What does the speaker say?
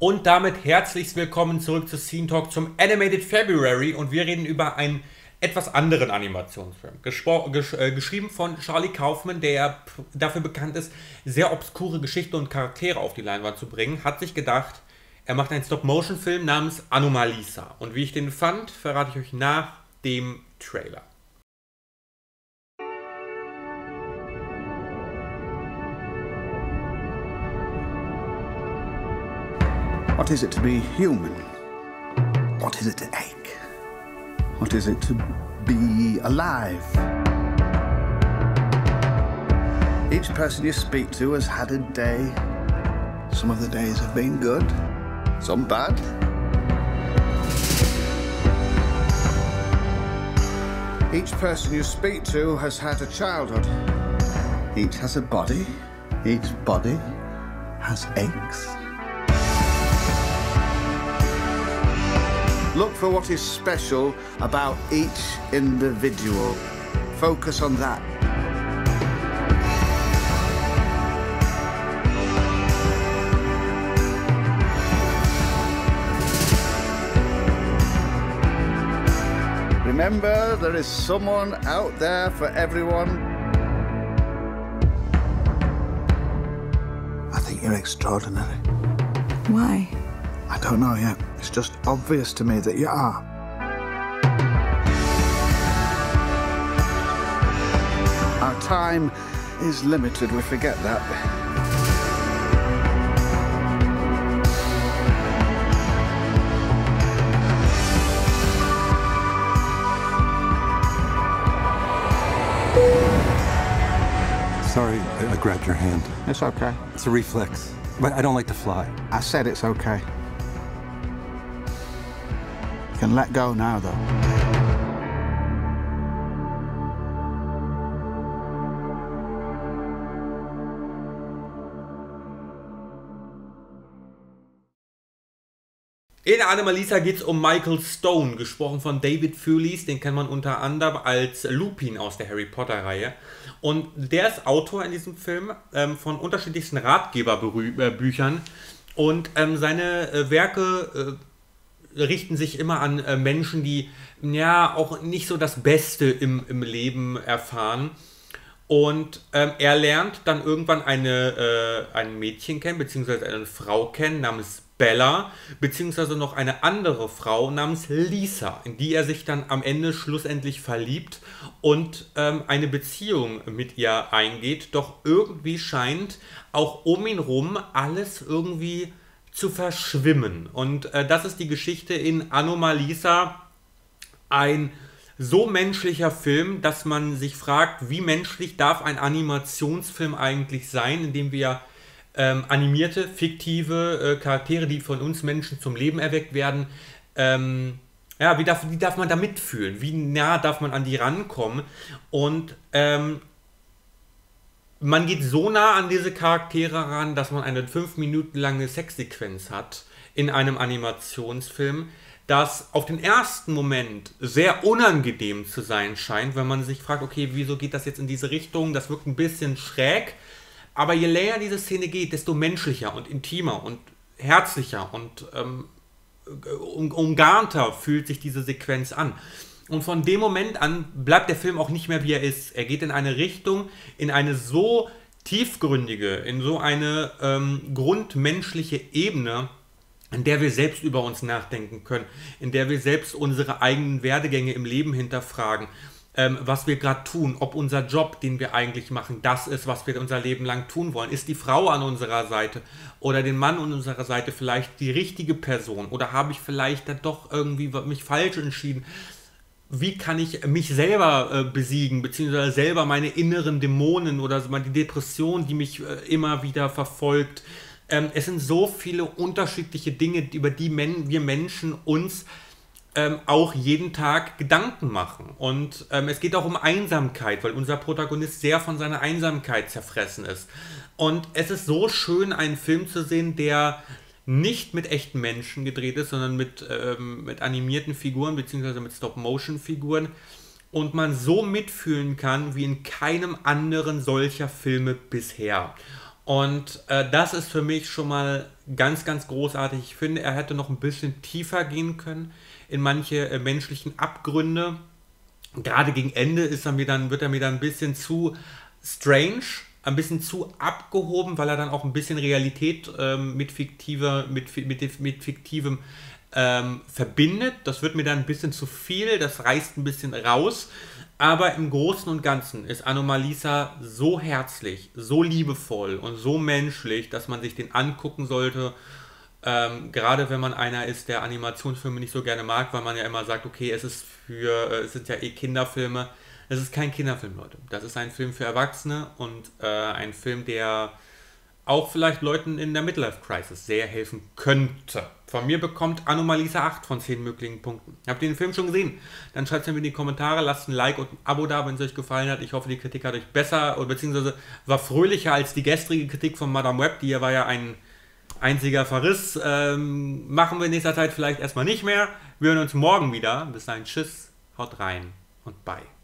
Und damit herzlich willkommen zurück zu Scene Talk zum Animated February und wir reden über einen etwas anderen Animationsfilm. Gespro gesch äh, geschrieben von Charlie Kaufman, der dafür bekannt ist, sehr obskure Geschichten und Charaktere auf die Leinwand zu bringen, hat sich gedacht, er macht einen Stop-Motion-Film namens Anomalisa. Und wie ich den fand, verrate ich euch nach dem Trailer. What is it to be human? What is it to ache? What is it to be alive? Each person you speak to has had a day. Some of the days have been good, some bad. Each person you speak to has had a childhood. Each has a body. Each body has aches. Look for what is special about each individual. Focus on that. Remember, there is someone out there for everyone. I think you're extraordinary. Why? I don't know yet. It's just obvious to me that you are. Our time is limited, we forget that. Sorry, I grabbed your hand. It's okay. It's a reflex. But I don't like to fly. I said it's okay. Can let go now, though. In Anomalisa geht es um Michael Stone, gesprochen von David Fulis, den kennt man unter anderem als Lupin aus der Harry Potter-Reihe. Und der ist Autor in diesem Film ähm, von unterschiedlichsten Ratgeberbüchern. Und ähm, seine äh, Werke äh, richten sich immer an äh, Menschen, die ja auch nicht so das Beste im, im Leben erfahren. Und ähm, er lernt dann irgendwann eine, äh, ein Mädchen kennen, beziehungsweise eine Frau kennen namens Bella, beziehungsweise noch eine andere Frau namens Lisa, in die er sich dann am Ende schlussendlich verliebt und ähm, eine Beziehung mit ihr eingeht. Doch irgendwie scheint auch um ihn rum alles irgendwie zu verschwimmen. Und äh, das ist die Geschichte in Anomalisa. Ein so menschlicher Film, dass man sich fragt, wie menschlich darf ein Animationsfilm eigentlich sein, in dem wir ähm, animierte, fiktive äh, Charaktere, die von uns Menschen zum Leben erweckt werden, ähm, ja, wie darf, wie darf man da mitfühlen? Wie nah darf man an die rankommen? Und ähm, man geht so nah an diese Charaktere ran, dass man eine fünf Minuten lange Sexsequenz hat in einem Animationsfilm, das auf den ersten Moment sehr unangenehm zu sein scheint, wenn man sich fragt, okay, wieso geht das jetzt in diese Richtung? Das wirkt ein bisschen schräg. Aber je länger diese Szene geht, desto menschlicher und intimer und herzlicher und ähm, um, umgarnter fühlt sich diese Sequenz an. Und von dem Moment an bleibt der Film auch nicht mehr wie er ist. Er geht in eine Richtung, in eine so tiefgründige, in so eine ähm, grundmenschliche Ebene, in der wir selbst über uns nachdenken können, in der wir selbst unsere eigenen Werdegänge im Leben hinterfragen, ähm, was wir gerade tun, ob unser Job, den wir eigentlich machen, das ist, was wir unser Leben lang tun wollen. Ist die Frau an unserer Seite oder den Mann an unserer Seite vielleicht die richtige Person oder habe ich vielleicht da doch irgendwie mich falsch entschieden? Wie kann ich mich selber äh, besiegen, beziehungsweise selber meine inneren Dämonen oder die Depression, die mich äh, immer wieder verfolgt? Ähm, es sind so viele unterschiedliche Dinge, über die men wir Menschen uns ähm, auch jeden Tag Gedanken machen. Und ähm, es geht auch um Einsamkeit, weil unser Protagonist sehr von seiner Einsamkeit zerfressen ist. Und es ist so schön, einen Film zu sehen, der nicht mit echten Menschen gedreht ist, sondern mit, ähm, mit animierten Figuren bzw. mit Stop-Motion-Figuren und man so mitfühlen kann wie in keinem anderen solcher Filme bisher. Und äh, das ist für mich schon mal ganz, ganz großartig. Ich finde, er hätte noch ein bisschen tiefer gehen können in manche äh, menschlichen Abgründe. Gerade gegen Ende ist er mir dann, wird er mir dann ein bisschen zu strange, ein bisschen zu abgehoben, weil er dann auch ein bisschen Realität ähm, mit, fiktiver, mit, mit, mit fiktivem ähm, verbindet. Das wird mir dann ein bisschen zu viel, das reißt ein bisschen raus. Aber im Großen und Ganzen ist Anomalisa so herzlich, so liebevoll und so menschlich, dass man sich den angucken sollte. Ähm, gerade wenn man einer ist, der Animationsfilme nicht so gerne mag, weil man ja immer sagt, okay, es ist für, äh, es sind ja eh Kinderfilme. Es ist kein Kinderfilm, Leute. Das ist ein Film für Erwachsene und äh, ein Film, der auch vielleicht Leuten in der Midlife Crisis sehr helfen könnte. Von mir bekommt Anomalisa 8 von 10 möglichen Punkten. Habt ihr den Film schon gesehen? Dann schreibt es mir in die Kommentare, lasst ein Like und ein Abo da, wenn es euch gefallen hat. Ich hoffe, die Kritik hat euch besser oder beziehungsweise war fröhlicher als die gestrige Kritik von Madame Web. Die war ja ein einziger Verriss. Ähm, machen wir in nächster Zeit vielleicht erstmal nicht mehr. Wir hören uns morgen wieder. Bis dahin, tschüss, haut rein und bye.